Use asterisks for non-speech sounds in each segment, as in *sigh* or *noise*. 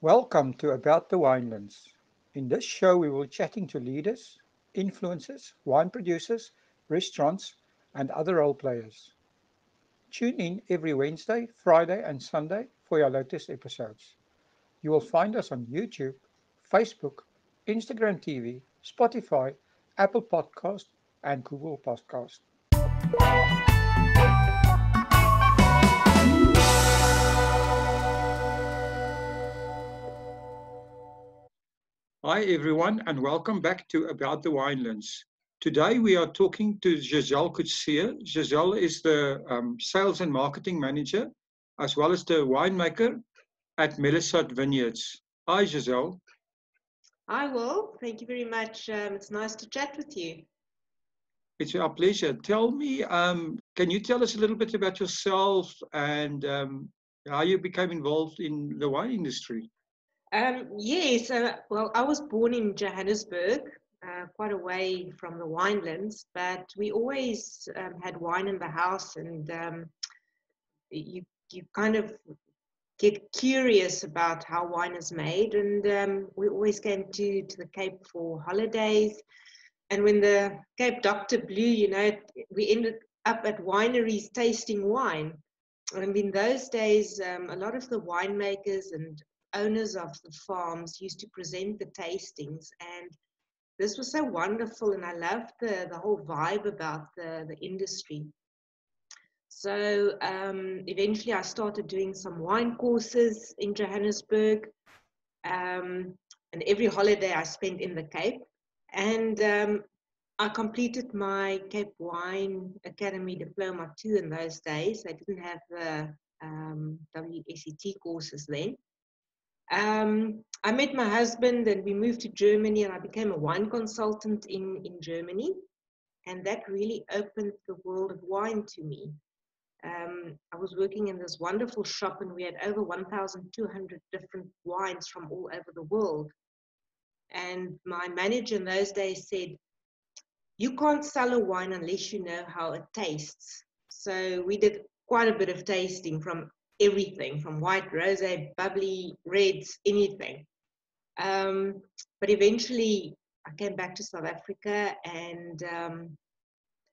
Welcome to About the Winelands. In this show, we will be chatting to leaders, influencers, wine producers, restaurants, and other role players. Tune in every Wednesday, Friday, and Sunday for your latest episodes. You will find us on YouTube, Facebook, Instagram TV, Spotify, Apple Podcast, and Google Podcast. Hi, everyone, and welcome back to About the Winelands. Today, we are talking to Gizelle Coetzee. Gizelle is the um, sales and marketing manager, as well as the winemaker at Mellasat Vineyards. Hi, Gizelle. Hi, Will. Thank you very much. Um, it's nice to chat with you. It's our pleasure. Tell me, um, can you tell us a little bit about yourself and um, how you became involved in the wine industry? Um, yes, uh, well, I was born in Johannesburg, uh, quite away from the winelands, but we always um, had wine in the house, and um, you you kind of get curious about how wine is made, and um, we always came to to the Cape for holidays, and when the Cape Doctor blew, you know, we ended up at wineries tasting wine. And in those days, um, a lot of the winemakers and owners of the farms used to present the tastings and this was so wonderful and I loved the, the whole vibe about the, the industry. So um, eventually I started doing some wine courses in Johannesburg um, and every holiday I spent in the Cape and um, I completed my Cape Wine Academy Diploma too in those days. I didn't have the um, WSET courses then. Um, I met my husband and we moved to Germany and I became a wine consultant in, in Germany. And that really opened the world of wine to me. Um, I was working in this wonderful shop and we had over 1,200 different wines from all over the world. And my manager in those days said, You can't sell a wine unless you know how it tastes. So we did quite a bit of tasting from everything from white, rose, bubbly, reds, anything. Um, but eventually, I came back to South Africa and um,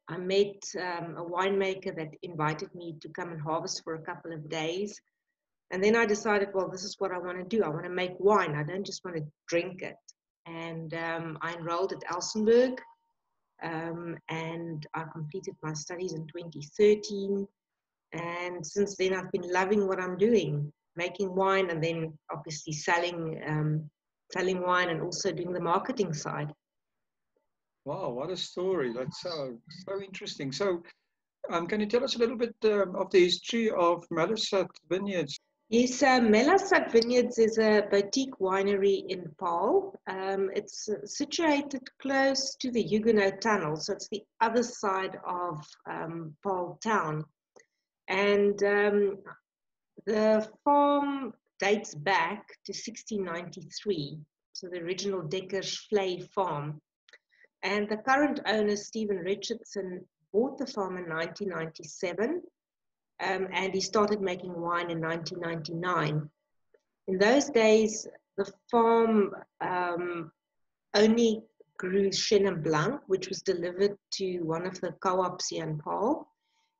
I met um, a winemaker that invited me to come and harvest for a couple of days. And then I decided, well, this is what I want to do. I want to make wine. I don't just want to drink it. And um, I enrolled at Elsenburg um, and I completed my studies in 2013. And since then, I've been loving what I'm doing, making wine, and then obviously selling, um, selling wine, and also doing the marketing side. Wow, what a story! That's so so interesting. So, um, can you tell us a little bit um, of the history of Mellasat Vineyards? Yes, uh, Vineyards is a boutique winery in Paarl. Um, it's situated close to the Huguenot Tunnel, so it's the other side of um, Paarl town. And um, the farm dates back to 1693, so the original Dekkersvlei farm. And the current owner, Stephen Richardson, bought the farm in 1997 um, and he started making wine in 1999. In those days, the farm um, only grew Chenin Blanc, which was delivered to one of the co-ops here in Paarl.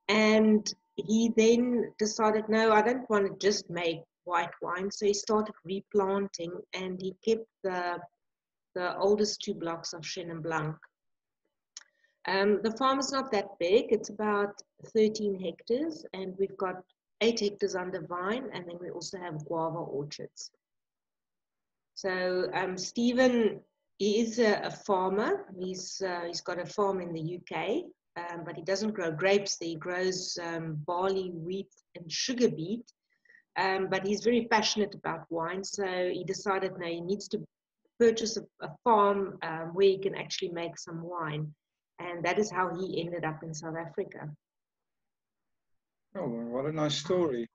And he then decided, no, I don't want to just make white wine. So he started replanting and he kept the, the oldest two blocks of Chenin Blanc. Um, the farm is not that big. It's about 13 hectares and we've got eight hectares under vine and then we also have guava orchards. So um, Stephen is a, a farmer. He's, uh, he's got a farm in the UK um, but he doesn't grow grapes. He grows um, barley, wheat, and sugar beet. Um, but he's very passionate about wine, so he decided now he needs to purchase a, a farm um, where he can actually make some wine, and that is how he ended up in South Africa. Oh, what a nice story!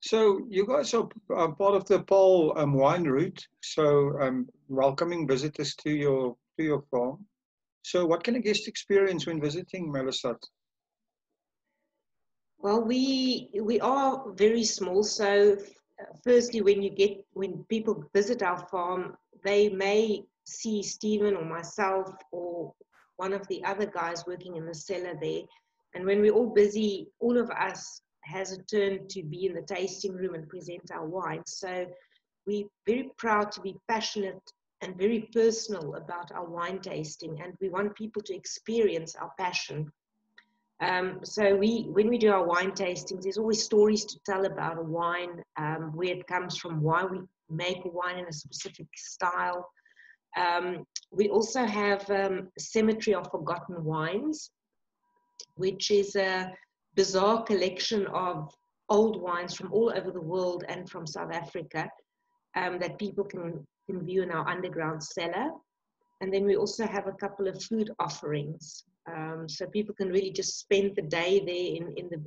So you guys are part of the Paarl um, wine route, so um, welcoming visitors to your to your farm. So what can a guest experience when visiting Mellasat? Well, we we are very small, so uh, firstly, when you get when people visit our farm, they may see Stephen or myself or one of the other guys working in the cellar there. And when we're all busy, all of us has a turn to be in the tasting room and present our wine. So we're very proud to be passionate and very personal about our wine tasting, and we want people to experience our passion. Um, so we, when we do our wine tastings, there's always stories to tell about a wine, um, where it comes from, why we make a wine in a specific style. Um, we also have um, Cemetery of Forgotten Wines, which is a bizarre collection of old wines from all over the world and from South Africa um, that people can, can view in our underground cellar. And then we also have a couple of food offerings. Um, so people can really just spend the day there in, in the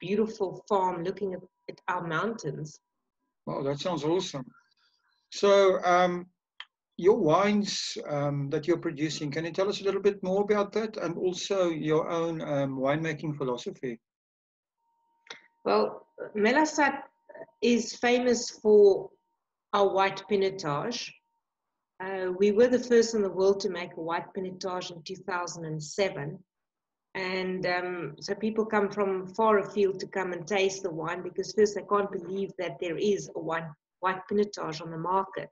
beautiful farm looking at, at our mountains. Wow, that sounds awesome. So, um, your wines um, that you're producing, can you tell us a little bit more about that and also your own um, winemaking philosophy? Well, Mellasat is famous for our white pinotage. Uh, we were the first in the world to make a white pinotage in 2007. And um, so people come from far afield to come and taste the wine because first they can't believe that there is a white, white pinotage on the market.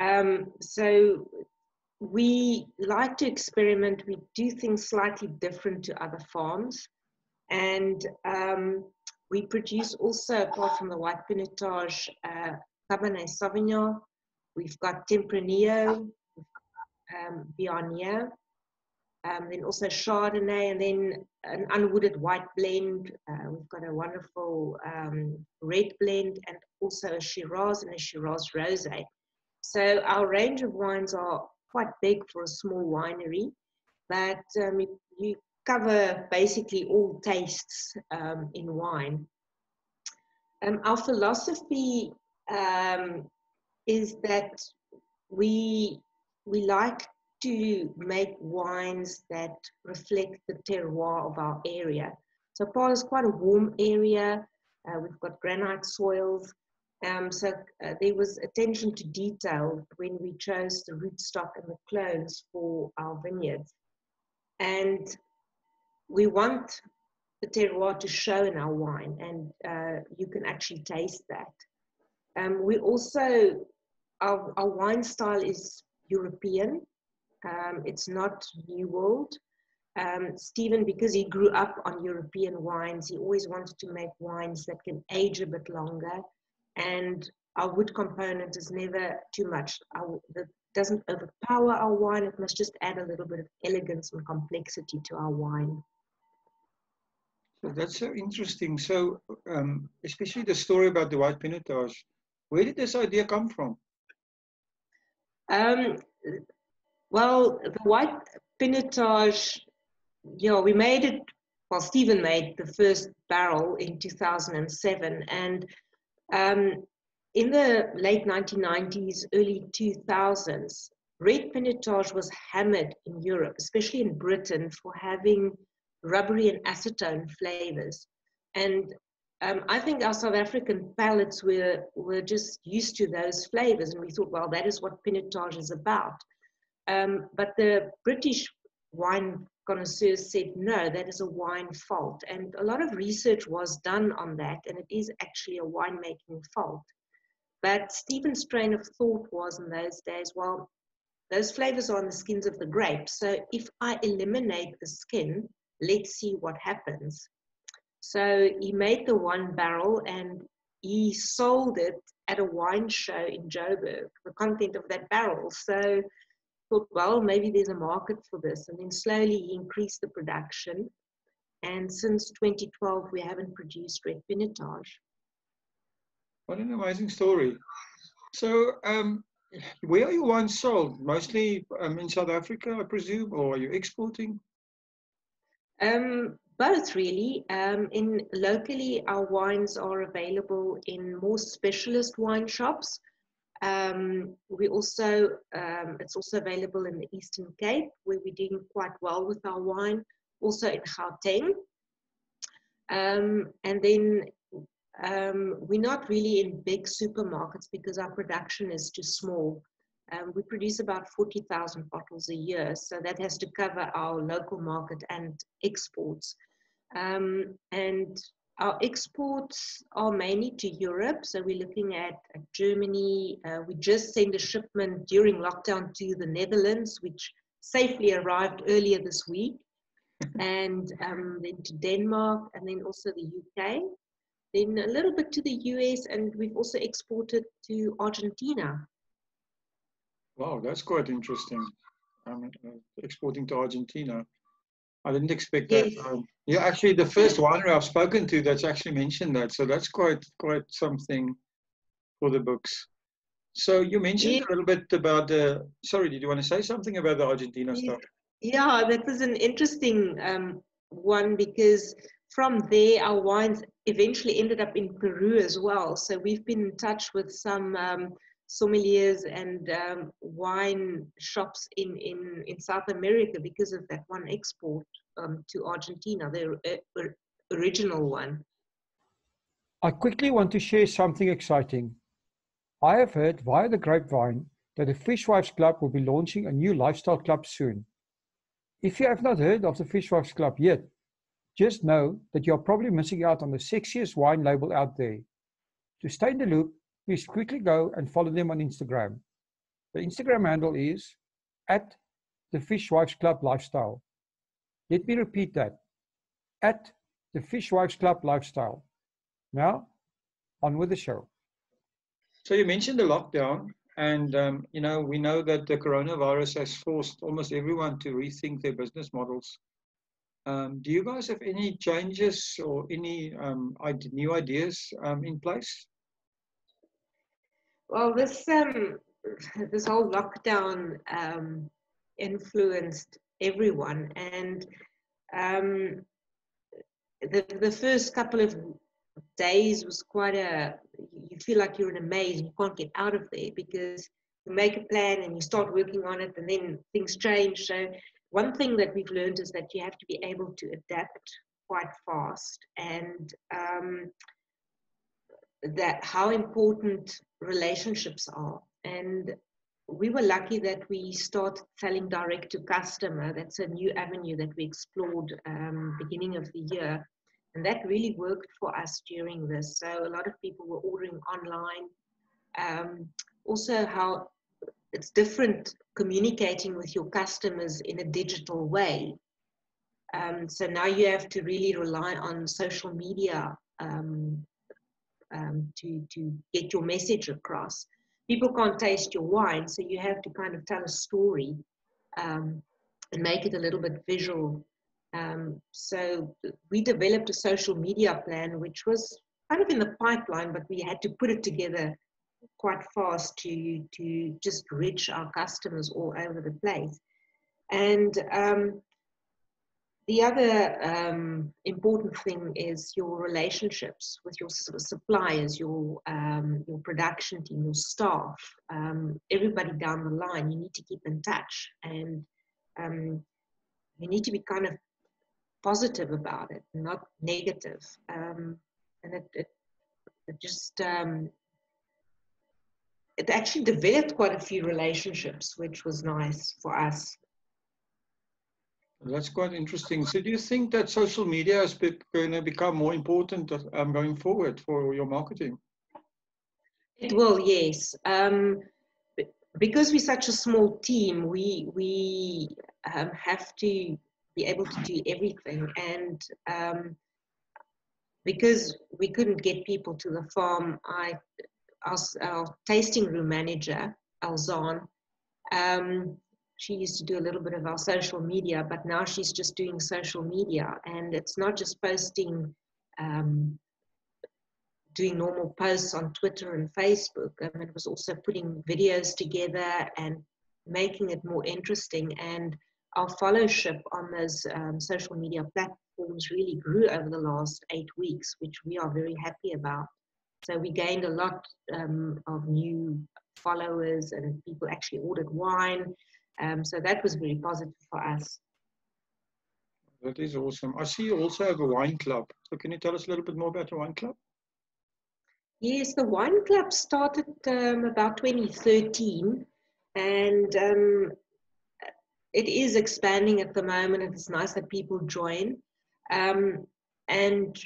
Um, so we like to experiment. We do things slightly different to other farms. And um, we produce also, apart from the white pinotage, uh, Cabernet Sauvignon. We've got Tempranillo, um, Viognier, um, then also Chardonnay, and then an unwooded white blend. Uh, we've got a wonderful um, red blend, and also a Shiraz and a Shiraz Rosé. So our range of wines are quite big for a small winery, but um, you, cover basically all tastes um, in wine. Um, our philosophy um, is that we we like to make wines that reflect the terroir of our area. So Paarl is quite a warm area. Uh, we've got granite soils. Um, so uh, there was attention to detail when we chose the rootstock and the clones for our vineyards. And we want the terroir to show in our wine, and uh, you can actually taste that. Um, we also, our, our wine style is European. Um, it's not New World. Um, Stephen, because he grew up on European wines, he always wanted to make wines that can age a bit longer. And our wood component is never too much. Our, that doesn't overpower our wine. It must just add a little bit of elegance and complexity to our wine. So that's so interesting. So, um, especially the story about the white pinotage. Where did this idea come from? Um, well, the white pinotage, yeah, we made it, well, Stephen made the first barrel in 2007. And um, in the late 1990s, early 2000s, red pinotage was hammered in Europe, especially in Britain, for having rubbery and acetone flavors. And um, I think our South African palates were, were just used to those flavors, and we thought, well, that is what pinotage is about. Um, but the British wine connoisseurs said, no, that is a wine fault. And a lot of research was done on that, and it is actually a winemaking fault. But Stephen's train of thought was in those days, well, those flavors are on the skins of the grapes. So if I eliminate the skin, let's see what happens. So he made the one barrel and he sold it at a wine show in Joburg, the content of that barrel. So thought, well, maybe there's a market for this. And then slowly he increased the production. And since 2012, we haven't produced red pinotage. What an amazing story. So, um, where are your wines sold? Mostly um, in South Africa, I presume, or are you exporting? Um, both really. Um, in locally, our wines are available in more specialist wine shops. Um, we also um, it's also available in the Eastern Cape, where we're doing quite well with our wine. Also in Gauteng, um, and then um, we're not really in big supermarkets because our production is too small. Um, we produce about 40,000 bottles a year, so that has to cover our local market and exports. Um, and our exports are mainly to Europe, so we're looking at, at Germany. Uh, we just sent a shipment during lockdown to the Netherlands, which safely arrived earlier this week, *laughs* and um, then to Denmark, and then also the UK, then a little bit to the US, and we've also exported to Argentina. Wow, that's quite interesting. Um, uh, exporting to Argentina. I didn't expect that. Yes. Um, you're actually the first winery I've spoken to that's actually mentioned that. So that's quite quite something for the books. So you mentioned yeah. a little bit about the. Sorry, did you want to say something about the Argentina yeah. stuff? Yeah, that was an interesting um, one because from there our wines eventually ended up in Peru as well. So we've been in touch with some um, sommeliers and um, wine shops in, in, in South America because of that one export um, to Argentina, the uh, original one. I quickly want to share something exciting. I have heard via the grapevine that the Fishwives Club will be launching a new lifestyle club soon. If you have not heard of the Fishwives Club yet, just know that you are probably missing out on the sexiest wine label out there. To stay in the loop, please quickly go and follow them on Instagram. The Instagram handle is at the Fishwives Club Lifestyle. Let me repeat that at the Fishwives Club Lifestyle. Now, on with the show. So you mentioned the lockdown, and um, you know we know that the coronavirus has forced almost everyone to rethink their business models. Um, do you guys have any changes or any um, new ideas um, in place? Well, this um, *sighs* this whole lockdown um, influenced everyone, and um, the the first couple of days was quite a. You feel like you're in a maze. You can't get out of there because you make a plan and you start working on it, and then things change. So one thing that we've learned is that you have to be able to adapt quite fast and um, that how important relationships are. And we were lucky that we started selling direct to customer. That's a new avenue that we explored um, beginning of the year. And that really worked for us during this. So a lot of people were ordering online. Um, also how it's different communicating with your customers in a digital way. Um, so now you have to really rely on social media um, um, to, to get your message across. People can't taste your wine, so you have to kind of tell a story um, and make it a little bit visual. Um, so we developed a social media plan, which was kind of in the pipeline, but we had to put it together quite fast to, to just reach our customers all over the place. And um, the other um, important thing is your relationships with your suppliers, your um, your production team, your staff, um, everybody down the line. You need to keep in touch, and um, you need to be kind of positive about it, not negative. Um, and it, it, it just um, it actually developed quite a few relationships, which was nice for us. That's quite interesting. So do you think that social media is going to become more important um, going forward for your marketing? It will, yes. Um, because we're such a small team, we we um, have to be able to do everything, and um, because we couldn't get people to the farm, I our, our tasting room manager Alzan um, she used to do a little bit of our social media, but now she's just doing social media. And it's not just posting, um, doing normal posts on Twitter and Facebook. I mean, it was also putting videos together and making it more interesting. And our followership on those um, social media platforms really grew over the last eight weeks, which we are very happy about. So we gained a lot um, of new followers and people actually ordered wine. Um, so that was very positive for us. That is awesome. I see you also have a wine club. So can you tell us a little bit more about the wine club? Yes, the wine club started um, about 2013, and um, it is expanding at the moment. And it's nice that people join, um, and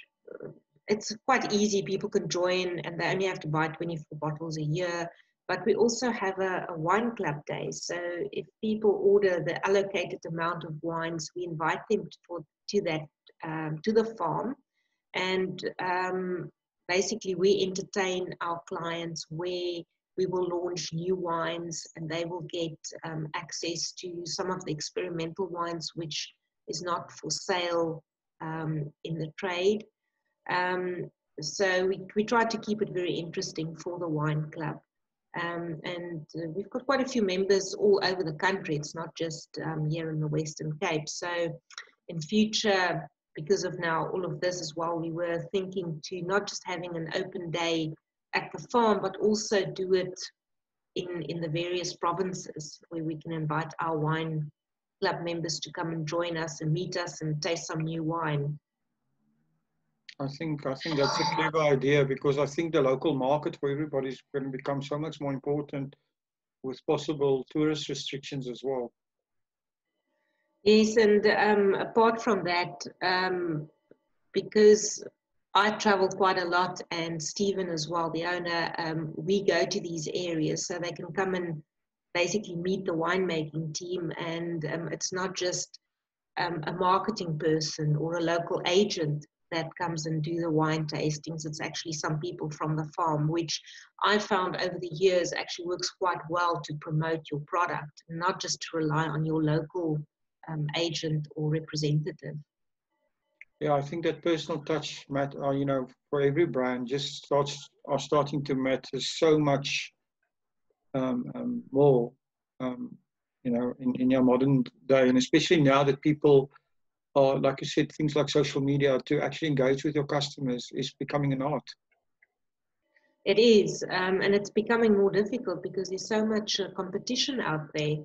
it's quite easy. People can join, and they only have to buy 24 bottles a year. But we also have a, a wine club day. So if people order the allocated amount of wines, we invite them to, to that um, to the farm, and um, basically we entertain our clients where we will launch new wines and they will get um, access to some of the experimental wines which is not for sale um, in the trade. Um, so we, we try to keep it very interesting for the wine club. Um, and uh, we've got quite a few members all over the country. It's not just um, here in the Western Cape. So in future, because of now all of this as well, we were thinking to not just having an open day at the farm, but also do it in, in the various provinces where we can invite our wine club members to come and join us and meet us and taste some new wine. I think I think that's a clever idea because I think the local market for everybody is going to become so much more important with possible tourist restrictions as well. Yes, and um, apart from that, um, because I travel quite a lot, and Stephen as well, the owner, um, we go to these areas so they can come and basically meet the winemaking team. And um, it's not just um, a marketing person or a local agent that comes and do the wine tastings. It's actually some people from the farm, which I found over the years actually works quite well to promote your product, not just to rely on your local um, agent or representative. Yeah, I think that personal touch, Matt, uh, you know, for every brand just starts are starting to matter so much um, um, more, um, you know, in, in your modern day, and especially now that people like you said, things like social media to actually engage with your customers is becoming an art. It is, um, and it's becoming more difficult because there's so much uh, competition out there.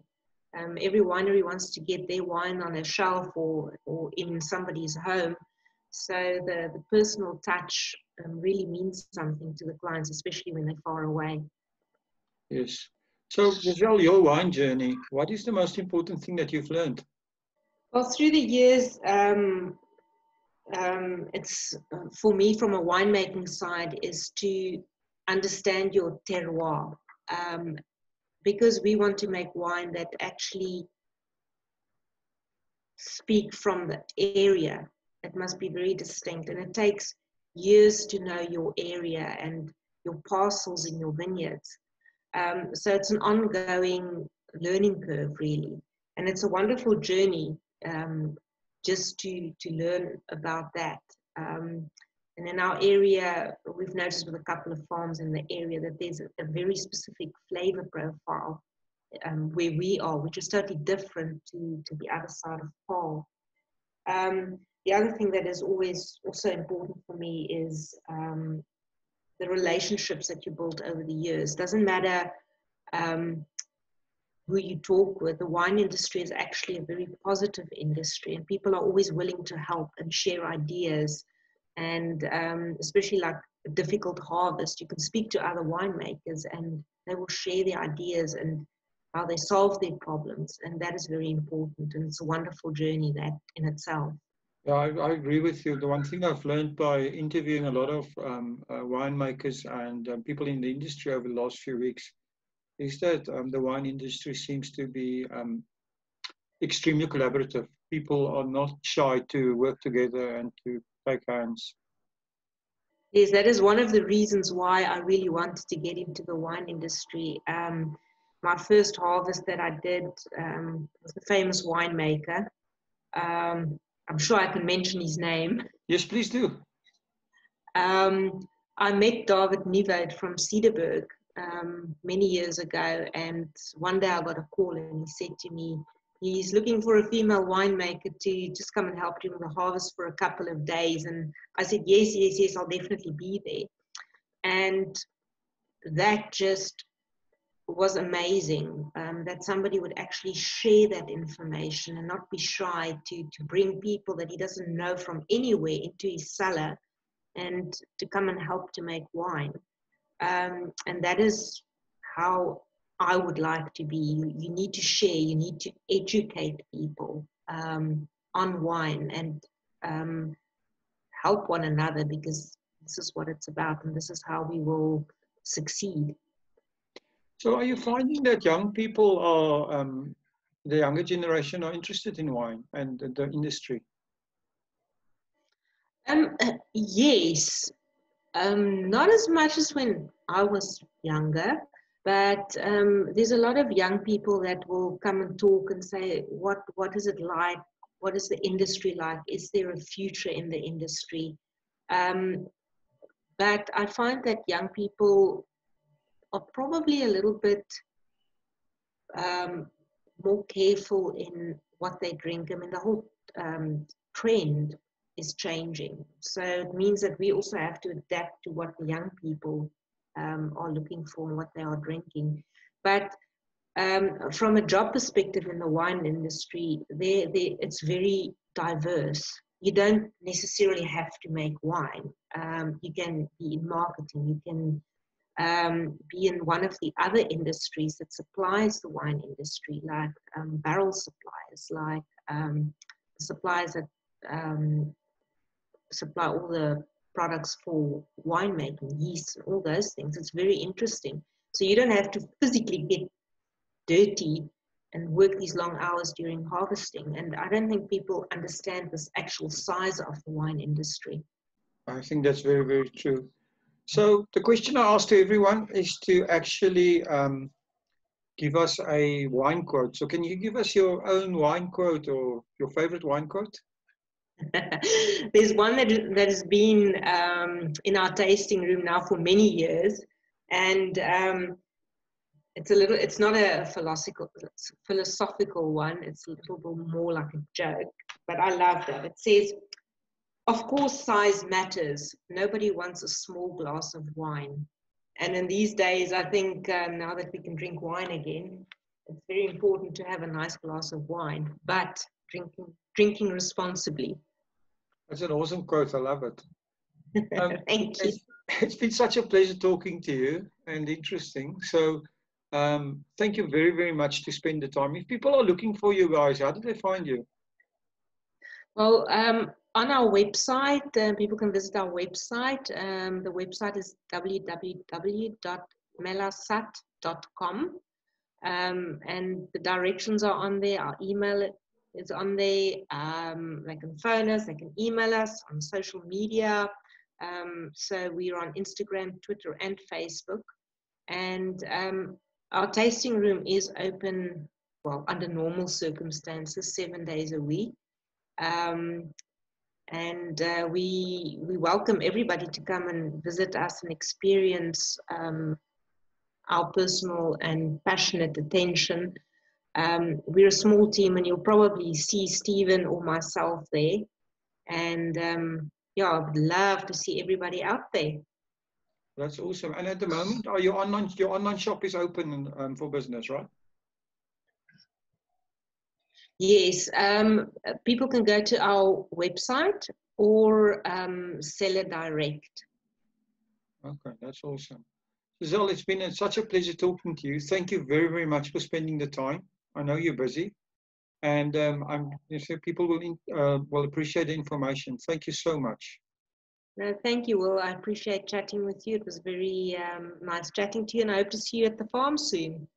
Um, every winery wants to get their wine on a shelf or, or in somebody's home. So the, the personal touch um, really means something to the clients, especially when they're far away. Yes. So, Gizelle, your wine journey, what is the most important thing that you've learned? Well, through the years, um, um, it's uh, for me from a winemaking side is to understand your terroir. Um, because we want to make wine that actually speak from the area. It must be very distinct, and it takes years to know your area and your parcels in your vineyards. Um, so it's an ongoing learning curve, really, and it's a wonderful journey um, just to to learn about that. Um, and in our area, we've noticed with a couple of farms in the area that there's a, a very specific flavor profile um, where we are, which is totally different to, to the other side of Paarl. Um, the other thing that is always also important for me is um, the relationships that you build over the years. Doesn't matter um, who you talk with, the wine industry is actually a very positive industry, and people are always willing to help and share ideas and um, especially like a difficult harvest, you can speak to other winemakers and they will share their ideas and how they solve their problems, and that is very important. And it's a wonderful journey that in itself. Yeah, I, I agree with you. The one thing I've learned by interviewing a lot of um, uh, winemakers and um, people in the industry over the last few weeks is that um, the wine industry seems to be um, extremely collaborative. People are not shy to work together and to take hands. Yes, that is one of the reasons why I really wanted to get into the wine industry. Um, my first harvest that I did um, was the famous winemaker. Um, I'm sure I can mention his name. Yes, please do. Um, I met David Nieuwoudt from Cederberg um, many years ago, and one day I got a call and he said to me, he's looking for a female winemaker to just come and help during the harvest for a couple of days. And I said, yes, yes, yes, I'll definitely be there. And that just was amazing um, that somebody would actually share that information and not be shy to, to bring people that he doesn't know from anywhere into his cellar and to come and help to make wine. Um, and that is how I would like to be. You, you need to share, you need to educate people um, on wine and um, help one another because this is what it's about and this is how we will succeed. So, are you finding that young people are, um, the younger generation, are interested in wine and the industry? Um, yes, um, not as much as when I was younger, but um, there's a lot of young people that will come and talk and say, "What what is it like? What is the industry like? Is there a future in the industry?" Um, but I find that young people are probably a little bit um, more careful in what they drink. I mean, the whole um, trend is changing. So it means that we also have to adapt to what the young people um, are looking for and what they are drinking. But um, from a job perspective in the wine industry, there, it's very diverse. You don't necessarily have to make wine. Um, you can be in marketing. You can um, be in one of the other industries that supplies the wine industry, like um, barrel suppliers, like um, suppliers that um, supply all the products for winemaking, yeast, and all those things. It's very interesting. So you don't have to physically get dirty and work these long hours during harvesting. And I don't think people understand this actual size of the wine industry. I think that's very, very true. So the question I ask to everyone is to actually um, give us a wine quote. So can you give us your own wine quote or your favorite wine quote? *laughs* There's one that, that has been um, in our tasting room now for many years, and um, it's a little, it's not a philosophical, philosophical one, it's a little bit more like a joke, but I love that. It says, of course, size matters. Nobody wants a small glass of wine. And in these days, I think uh, now that we can drink wine again, it's very important to have a nice glass of wine, but drinking drinking responsibly. That's an awesome quote. I love it. Um, *laughs* Thank you. It's, it's been such a pleasure talking to you and interesting. So, um, thank you very, very much to spend the time. If people are looking for you guys, how do they find you? Well, um, on our website, uh, people can visit our website. Um, the website is www.mellasat.com. Um, and the directions are on there. Our email is on there. Um, they can phone us, they can email us on social media. Um, so we're on Instagram, Twitter, and Facebook. And um, our tasting room is open, well, under normal circumstances, seven days a week. Um, and uh, we we welcome everybody to come and visit us and experience um, our personal and passionate attention um, we're a small team, and you'll probably see Stephen or myself there. And um, yeah, I would love to see everybody out there. That's awesome. And at the moment, are your online your online shop is open um, for business, right? Yes, um, people can go to our website or um, sell it direct. Okay, that's awesome. Gizelle, it's been such a pleasure talking to you. Thank you very, very much for spending the time. I know you're busy, and um, I'm sure people will in, uh, will appreciate the information. Thank you so much. No, thank you, Will. I appreciate chatting with you. It was very um, nice chatting to you, and I hope to see you at the farm soon.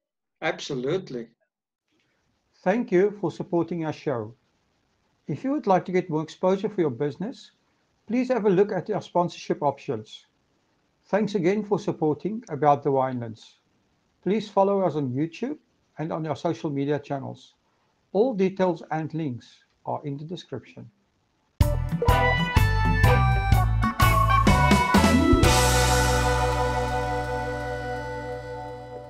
Absolutely. Thank you for supporting our show. If you would like to get more exposure for your business, please have a look at our sponsorship options. Thanks again for supporting About the Winelands. Please follow us on YouTube and on our social media channels. All details and links are in the description.